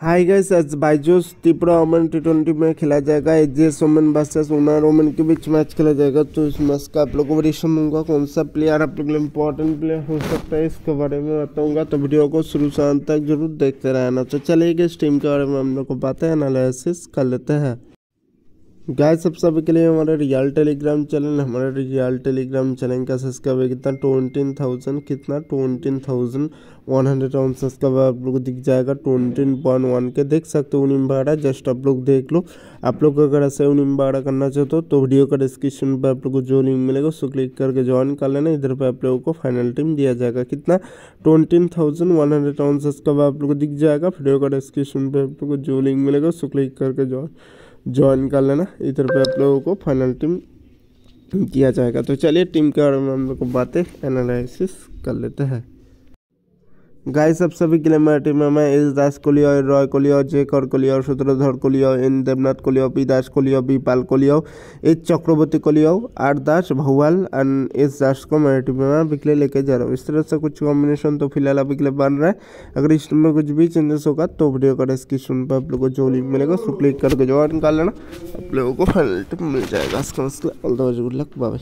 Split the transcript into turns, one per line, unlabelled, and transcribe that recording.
Hi guys आज बाइजोस त्रिपुरा ओमन T twenty में खेला जाएगा। एजेस ओमन वर्सेस ओमन ओमन के बीच मैच खेला जाएगा। तो इस मैच का आप लोगों को रिश्वत होगा कौन सा प्लेयर आप लोग के लिए इंपॉर्टेंट प्लेयर हो सकता है, इसके बारे में बताऊँगा। तो वीडियो को शुरू से अंत तक ज़रूर देखते रहना। तो चलिए इस टीम के बारे में हम लोग को बातें एनालिसिस कर लेते हैं। गाय सब सभी के लिए हमारे रियल टेलीग्राम चैनल हमारे रियल टेलीग्राम चैनल का सब्सक्राइबर कितना? ट्वेंटी थाउज़ेंड कितना? Twenty thousand one hundred one subscriber आप लोग दिख जाएगा ट्वेंटी पॉइंट वन के। देख सकते हो उनिम भाड़ा जस्ट आप लोग देख लो। आप लोग अगर ऐसे उनिम भाड़ा करना चाहते हो तो वीडियो का डिस्क्रिप्शन पर आप लोग को जो लिंक मिलेगा, उसको क्लिक करके ज्वाइन कर लेना। इधर पर आप लोगों को फाइनल टीम दिया जाएगा। कितना? Twenty thousand one hundred one subscriber आप लोग को दिख जाएगा। वीडियो का डिस्क्रिप्शन पर आप लोग को जो लिंक मिलेगा, उसको क्लिक करके ज्वाइन ज्वाइन कर लेना। इधर पे आप लोगों को फाइनल टीम किया जाएगा। तो चलिए टीम के बारे में हम लोग को बातें एनालिसिस कर लेते हैं। गाय सब सभी के लिए मेरी टीम में मैं इस दास को लिया रॉय को लिया जे कर को लिया सूत्रधर को लिया, इन देवनाथ को लिया बी दास को लिया, बी पाल को लिया एच चक्रवर्ती को लिया आर दास भगवाल एंड इस दास को मेरी टीम में मैं बिकले लेके जा रहा हूँ। इस तरह से कुछ कॉम्बिनेशन तो फ़िलहाल अभी के लिए बन रहा है। अगर इस टीम में कुछ भी चेंजेस होगा तो वीडियो का डिस्क्रिप्शन पर आप लोग को जो लिंक मिलेगा, उसको क्लिक करके ज्वाइन कर लेना। आप लोगों को फाइनल मिल जाएगा। Good luck bye